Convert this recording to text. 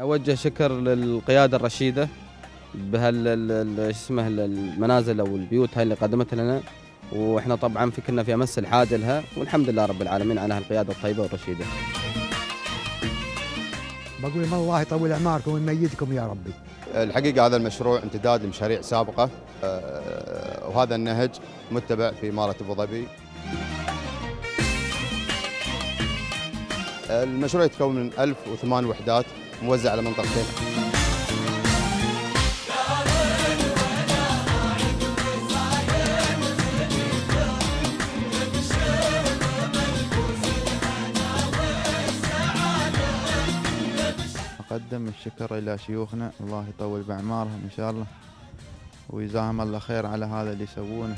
أوجه شكر للقيادة الرشيدة بهال ال- ال- شو اسمه ال- المنازل أو البيوت هاي اللي قدمت لنا. وإحنا طبعا في كنا في أمس الحاجة لها. والحمد لله رب العالمين على هالقيادة الطيبة والرشيدة. بقول ما الله يطول أعماركم ويميزكم يا ربي. الحقيقة هذا المشروع امتداد لمشاريع سابقة آه، وهذا النهج متبع في إمارة أبو ظبي. المشروع يتكون من 1008 وحدات. موزع على منطقتين أقدم الشكر إلى شيوخنا الله يطول بأعمارهم إن شاء الله ويجزاهم الله خير على هذا اللي يسوونه.